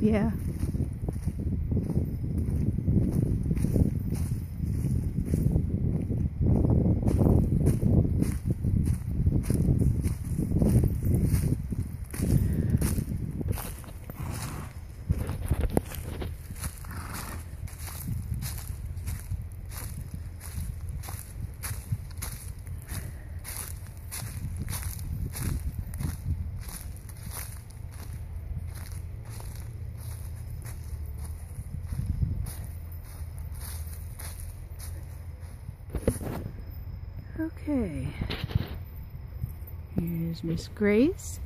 Yeah. Okay. Here's Miss Grace.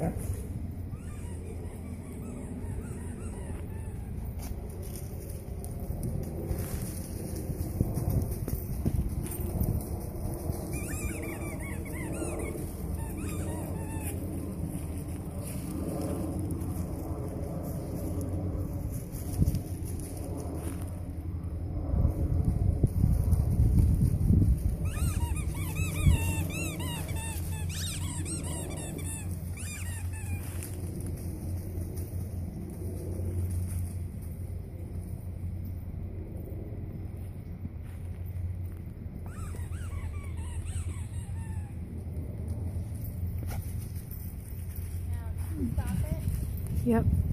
Yeah. Yep.